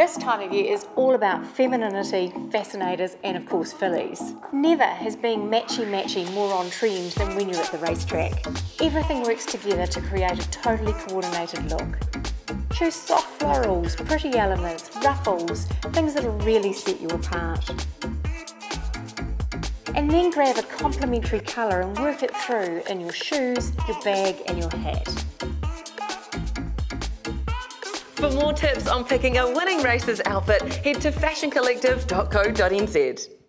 This time of year is all about femininity, fascinators, and of course fillies. Never has being matchy-matchy more on trend than when you're at the racetrack. Everything works together to create a totally coordinated look. Choose soft florals, pretty elements, ruffles, things that'll really set you apart. And then grab a complementary colour and work it through in your shoes, your bag and your hat. For more tips on picking a winning races outfit, head to fashioncollective.co.nz.